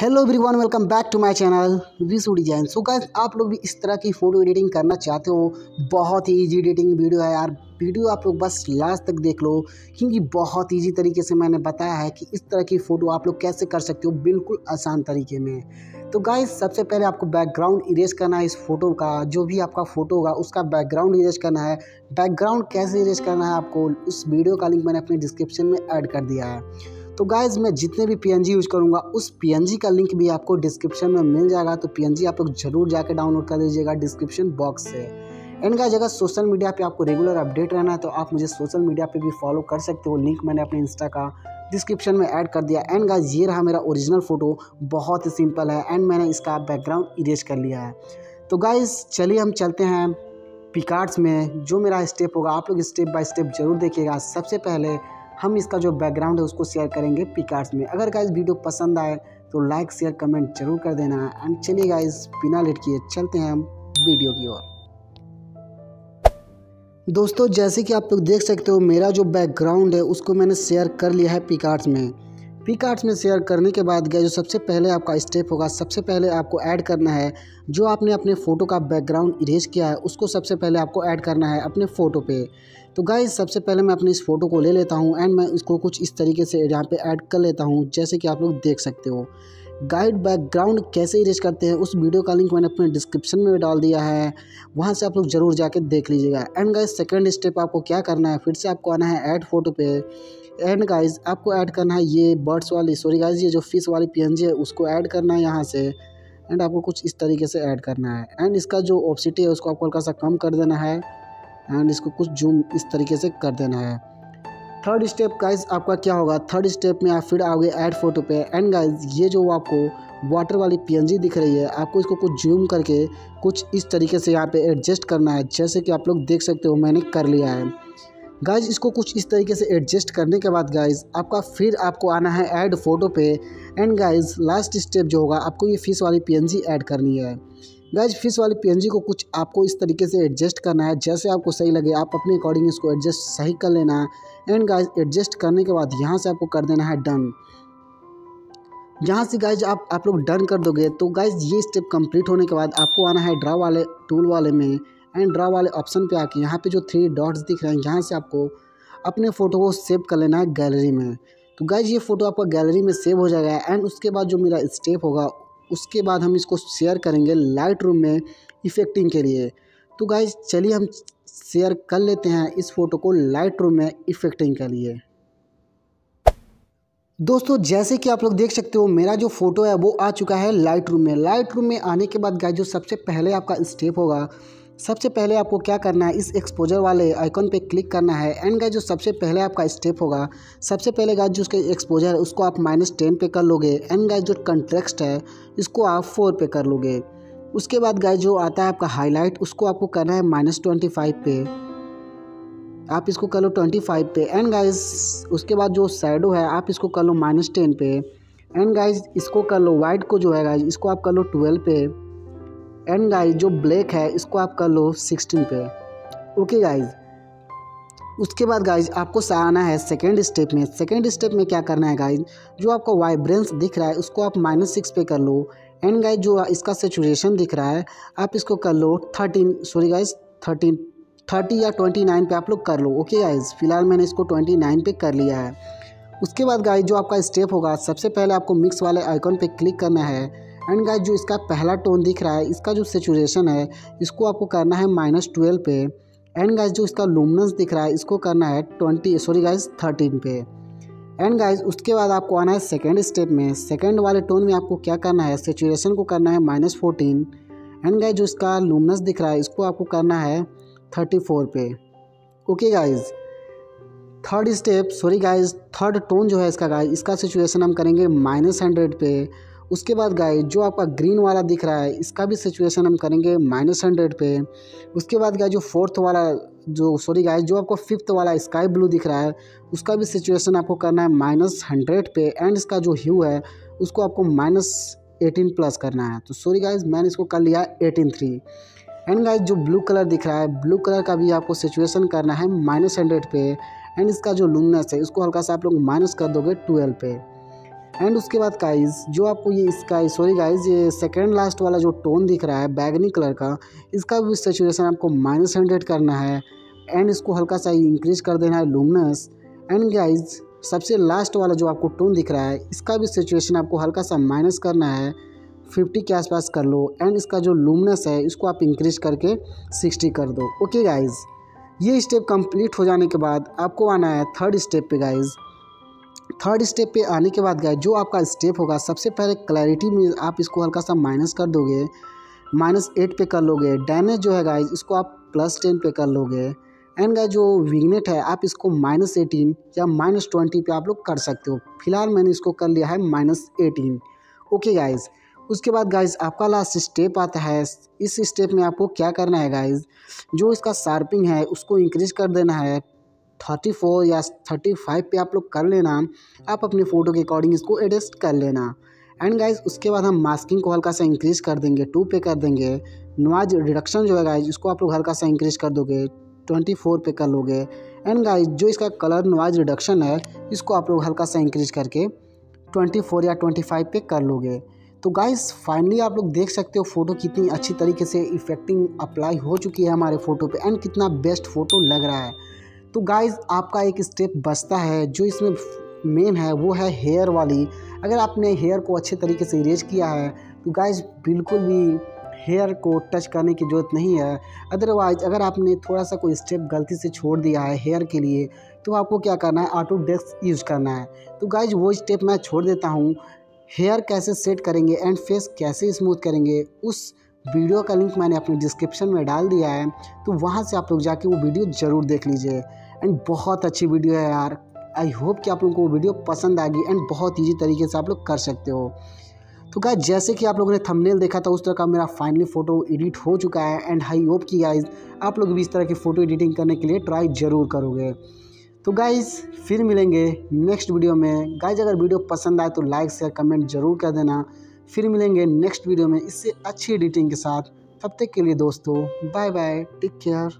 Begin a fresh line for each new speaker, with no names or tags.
Hello everyone welcome back to my channel Vishu design so guys आप लोग भी इस तरह की फ़ोटो एडिटिंग करना चाहते हो, बहुत ही इजी एडिटिंग वीडियो है यार। वीडियो आप लोग बस लास्ट तक देख लो, क्योंकि बहुत इजी तरीके से मैंने बताया है कि इस तरह की फ़ोटो आप लोग कैसे कर सकते हो बिल्कुल आसान तरीके में। तो गाइस सबसे पहले आपको बैकग्राउंड इरेज करना है इस फ़ोटो का, जो भी आपका फ़ोटो होगा उसका बैकग्राउंड इरेज करना है। बैकग्राउंड कैसे इरेज करना है आपको, उस वीडियो का लिंक मैंने अपने डिस्क्रिप्शन में ऐड कर दिया है। तो गाइज़ मैं जितने भी पीएनजी यूज़ करूँगा, उस पीएनजी का लिंक भी आपको डिस्क्रिप्शन में मिल जाएगा। तो पीएनजी आप लोग ज़रूर जाकर डाउनलोड कर लीजिएगा डिस्क्रिप्शन बॉक्स से। एंड गाइज़ अगर सोशल मीडिया पे आपको रेगुलर अपडेट रहना है तो आप मुझे सोशल मीडिया पे भी फॉलो कर सकते हो। लिंक मैंने अपने इंस्टा का डिस्क्रिप्शन में ऐड कर दिया। एंड गाइज़ ये रहा मेरा ओरिजिनल फ़ोटो बहुत ही सिंपल है। एंड मैंने इसका बैकग्राउंड इरेज कर लिया है। तो गाइज़ चलिए हम चलते हैं पिकार्ड्स में। जो मेरा स्टेप होगा, आप लोग स्टेप बाय स्टेप ज़रूर देखिएगा। सबसे पहले हम इसका जो बैकग्राउंड है उसको शेयर करेंगे पिकार्ड्स में। अगर गाइज़ वीडियो पसंद आए तो लाइक शेयर कमेंट ज़रूर कर देना। एंड चलिए गाइज़ बिना लेट किए चलते हैं हम वीडियो की ओर। दोस्तों, जैसे कि आप लोग देख सकते हो, मेरा जो बैकग्राउंड है, उसको मैंने शेयर कर लिया है पिकार्ड्स में। पिकार्ड्स में शेयर करने के बाद गया, जो सबसे पहले आपका स्टेप होगा, सबसे पहले आपको ऐड करना है, जो आपने अपने फ़ोटो का बैकग्राउंड इरेज किया है, उसको सबसे पहले आपको ऐड करना है अपने फ़ोटो पे। तो गाइज़ सबसे पहले मैं अपने इस फ़ोटो को ले लेता हूँ, एंड मैं इसको कुछ इस तरीके से यहाँ पे ऐड कर लेता हूँ, जैसे कि आप लोग देख सकते हो। गाइड बैकग्राउंड कैसे इरेज करते हैं, उस वीडियो का लिंक मैंने अपने डिस्क्रिप्शन में डाल दिया है। वहाँ से आप लोग ज़रूर जाके देख लीजिएगा। एंड गाइज़ सेकेंड स्टेप आपको क्या करना है? फिर से आपको आना है ऐड फ़ोटो पे। एंड गाइज़ आपको ऐड करना है ये बर्ड्स वाली सॉरी गाइज़ ये जो फ़िश वाली PNG है, उसको ऐड करना है यहाँ से। एंड आपको कुछ इस तरीके से ऐड करना है। एंड इसका जो ऑप्सिटी है, उसको आपको हल्का सा कम कर देना है। एंड इसको कुछ जूम इस तरीके से कर देना है। थर्ड स्टेप गाइज़ आपका क्या होगा? थर्ड स्टेप में आप फिर आओगे ऐड फ़ोटो पे। एंड गाइज़ ये जो आपको वाटर वाली पीएनजी दिख रही है, आपको इसको कुछ जूम करके कुछ इस तरीके से यहाँ पे एडजस्ट करना है, जैसे कि आप लोग देख सकते हो, मैंने कर लिया है। गाइज़ इसको कुछ इस तरीके से एडजस्ट करने के बाद गाइज़ आपका फिर आपको आना है ऐड फ़ोटो पे। एंड गाइज़ लास्ट स्टेप जो होगा, आपको ये फ़ीस वाली पीएनजी ऐड करनी है। गाइज़ फ़िश वाली पी को कुछ आपको इस तरीके से एडजस्ट करना है। जैसे आपको सही लगे, आप अपने अकॉर्डिंग इसको एडजस्ट सही कर लेना है। एंड गाइज़ एडजस्ट करने के बाद यहाँ से आपको कर देना है डन यहाँ से गाइज़ आप आप लोग डन कर दोगे। तो गाइज़ ये स्टेप कंप्लीट होने के बाद आपको आना है ड्रा वाले टूल वाले में। एंड ड्रा वाले ऑप्शन पे आके यहाँ पे जो थ्री डॉट्स दिख रहे हैं, यहाँ से आपको अपने फ़ोटो को सेव कर लेना है गैलरी में। तो गाइज़ ये फ़ोटो आपका गैलरी में सेव हो जाएगा। एंड उसके बाद जो मेरा स्टेप होगा उसके बाद हम इसको शेयर करेंगे लाइट रूम में इफ़ेक्टिंग के लिए। तो गाइज़ चलिए हम शेयर कर लेते हैं इस फ़ोटो को लाइट रूम में इफ़ेक्टिंग के लिए। दोस्तों, जैसे कि आप लोग देख सकते हो, मेरा जो फ़ोटो है वो आ चुका है लाइट रूम में। लाइट रूम में आने के बाद गाइज़ जो सबसे पहले आपका स्टेप होगा सबसे पहले आपको क्या करना है, इस एक्सपोजर वाले आइकन पे क्लिक करना है। एंड गाइज़ जो सबसे पहले आपका स्टेप होगा, सबसे पहले गाइज़ जो उसका एक्सपोजर है, उसको आप माइनस टेन पे कर लोगे। एंड गाइज़ जो कंट्रेक्स्ट है, इसको आप फोर पे कर लोगे। उसके बाद गाइज़ जो आता है आपका हाईलाइट उसको आपको करना है माइनस ट्वेंटी फाइव पे। आप इसको कर लो ट्वेंटी फाइव पे। एंड गाइज़ उसके बाद जो सैडो है, आप इसको कर लो माइनस टेन पे। एंड गाइज़ इसको कर लो वाइट को जो है गाइज़ इसको आप कर लो ट्वेल्व पे। एंड गाइज़ जो ब्लैक है, इसको आप कर लो सिक्सटीन पे। ओके गाइज़ उसके बाद गाइज़ आपको आना है सेकेंड स्टेप में। सेकेंड स्टेप में क्या करना है गाइज़ जो आपका वाइब्रेंस दिख रहा है, उसको आप माइनस सिक्स पे कर लो। एंड गाइज़ जो इसका सेचुरेशन दिख रहा है, आप इसको कर लो thirteen, sorry guys thirteen, thirty या ट्वेंटी नाइन पे आप लोग कर लो। ओके गाइज़ फ़िलहाल मैंने इसको ट्वेंटी नाइन पे कर लिया है। उसके बाद गाइज़ जो आपका स्टेप होगा, सबसे पहले आपको मिक्स वाले आइकॉन पे क्लिक करना है। एंड गाइज़ जो इसका पहला टोन दिख रहा है, इसका जो सेचुरेशन है, इसको आपको करना है माइनस ट्वेल्व पे। एंड गाइज़ जो इसका लूमनेंस दिख रहा है, इसको करना है ट्वेंटी सॉरी गाइज़ थर्टीन पे। एंड गाइज़ उसके बाद आपको आना है सेकेंड स्टेप में। सेकेंड वाले टोन में आपको क्या करना है? सेचुरेशन को करना है माइनस फोर्टीन एंड गाइज़ जो इसका लूमनेस दिख रहा है, इसको आपको करना है थर्टी फोर पे। Okay guys third step sorry guys third tone जो है इसका गाइज़ इसका सिचुएशन हम करेंगे माइनस हंड्रेड पे। उसके बाद गाय जो आपका ग्रीन वाला दिख रहा है, इसका भी सिचुएशन हम करेंगे माइनस हंड्रेड पे। उसके बाद गाय जो फोर्थ वाला, जो सॉरी गाय जो आपको फिफ्थ वाला स्काई ब्लू दिख रहा है, उसका भी सिचुएशन आपको करना है माइनस हंड्रेड पे एंड इसका जो ह्यू है, उसको आपको माइनस एटीन प्लस करना है। तो सॉरी गाइज़ मैंने इसको कर लिया एटीन थ्री एंड गाइज़ जो ब्लू कलर दिख रहा है ब्लू कलर का भी आपको सिचुएशन करना है माइनस हंड्रेड पे। एंड इसका जो लूमनेस है, इसको हल्का सा आप लोग माइनस कर दोगे ट्वेल्व पे। एंड उसके बाद गाइज़ जो आपको ये इसका सॉरी गाइज़ ये सेकेंड लास्ट वाला जो टोन दिख रहा है बैगनी कलर का, इसका भी सेचुरेशन आपको माइनस हंड्रेड करना है। एंड इसको हल्का सा इंक्रीज कर देना है लूमनस एंड गाइज़ सबसे लास्ट वाला जो आपको टोन दिख रहा है, इसका भी सिचुएशन आपको हल्का सा माइनस करना है। फिफ्टी के आसपास कर लो। एंड इसका जो लूमनेस है, इसको आप इंक्रीज करके सिक्सटी कर दो। ओके गाइज़ ये स्टेप कंप्लीट हो जाने के बाद आपको आना है थर्ड स्टेप पे गाइज़ थर्ड स्टेप पे आने के बाद गाइज़ जो आपका स्टेप होगा, सबसे पहले क्लैरिटी में आप इसको हल्का सा माइनस कर दोगे माइनस एट पे कर लोगे डैमेज जो है गाइज़ इसको आप प्लस टेन पे कर लोगे। एंड गाइज़ जो विगनेट है, आप इसको माइनस एटीन या माइनस ट्वेंटी पे आप लोग कर सकते हो। फ़िलहाल मैंने इसको कर लिया है माइनस एटीन ओके गाइज़ उसके बाद गाइज़ आपका लास्ट स्टेप आता है। इस स्टेप में आपको क्या करना है गाइज़ जो इसका शार्पिंग है, उसको इंक्रीज कर देना है। थर्टी फोर या थर्टी फाइव पे आप लोग कर लेना, आप अपने फ़ोटो के अकॉर्डिंग इसको एडजस्ट कर लेना। एंड गाइज़ उसके बाद हम मास्किंग को हल्का सा इंक्रीज कर देंगे, टू पे कर देंगे। नॉइज़ रिडक्शन जो है गाइज़ उसको आप लोग हल्का सा इंक्रीज कर दोगे, ट्वेंटी फोर पे कर लोगे। एंड गाइज़ जो इसका कलर नॉइज़ रिडक्शन है, इसको आप लोग हल्का सा इंक्रीज करके ट्वेंटी फोर या ट्वेंटी फाइव पे कर लोगे। तो गाइस, फाइनली आप लोग देख सकते हो फ़ोटो कितनी अच्छी तरीके से इफेक्टिंग अप्लाई हो चुकी है हमारे फ़ोटो पे, एंड कितना बेस्ट फ़ोटो लग रहा है। तो गाइस आपका एक स्टेप बचता है, जो इसमें मेन है, वो है हेयर वाली। अगर आपने हेयर को अच्छे तरीके से इरेज किया है तो गाइस बिल्कुल भी हेयर को टच करने की ज़रूरत नहीं है। अदरवाइज़ अगर आपने थोड़ा सा कोई स्टेप गलती से छोड़ दिया है हेयर के लिए तो आपको क्या करना है? ऑटो डेस्क यूज़ करना है। तो गाइज़ वो स्टेप मैं छोड़ देता हूँ। हेयर कैसे सेट करेंगे एंड फेस कैसे स्मूथ करेंगे, उस वीडियो का लिंक मैंने अपने डिस्क्रिप्शन में डाल दिया है तो वहाँ से आप लोग जाके वो वीडियो ज़रूर देख लीजिए। एंड बहुत अच्छी वीडियो है यार। आई होप कि आप लोगों को वो वीडियो पसंद आएगी एंड बहुत ईजी तरीके से आप लोग कर सकते हो। तो गाइज़ जैसे कि आप लोगों ने थंबनेल देखा था, उस तरह का मेरा फाइनली फ़ोटो एडिट हो चुका है एंड आई होप कि गाइज़ आप लोग भी इस तरह की फ़ोटो एडिटिंग करने के लिए ट्राई ज़रूर करोगे। तो गाइज़ फिर मिलेंगे नेक्स्ट वीडियो में। गाइज़ अगर वीडियो पसंद आए तो लाइक शेयर कमेंट ज़रूर कर देना। फिर मिलेंगे नेक्स्ट वीडियो में। इससे अच्छी एडिटिंग के साथ। तब तक के लिए दोस्तों बाय बाय टेक केयर